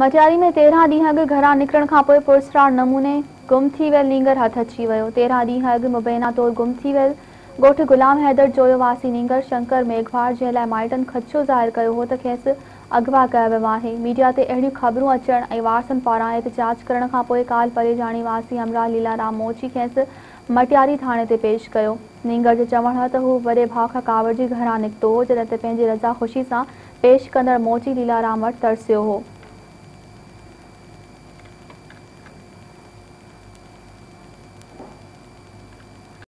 मटिआरी में तेरह ॾींहुं अग घर निकिरण खां पोइ नमूने गुम थी वेल नींगर हथ अची वो तेरह ॾींहुं अग मुबैना तौर गुम थी वेल गोठ ग़ुलाम हैदर जोयो वासी नींगर शंकर मेघवार जे लाइ माइटन खदशो ज़ाहिर कयो हो त खेसि अगवा कयो वियो आहे मीडिया ते अहिड़ियूं ख़बरूं अचनि ऐं वारसनि पारां ऐं त जांच करण खां पोइ काल परेजाणी वासी अमरा लीलाराम मोची खेसि मटियारी थाणे ते पेश कयो नींगर जो चवणु हुआ त हू वॾे भाउ खां कावड़ जी घरां निकितो हो जॾहिं त पंहिंजी रज़ा ख़ुशी सां पेश कंदड़ मोची लीलाराम वटि तरसियो हो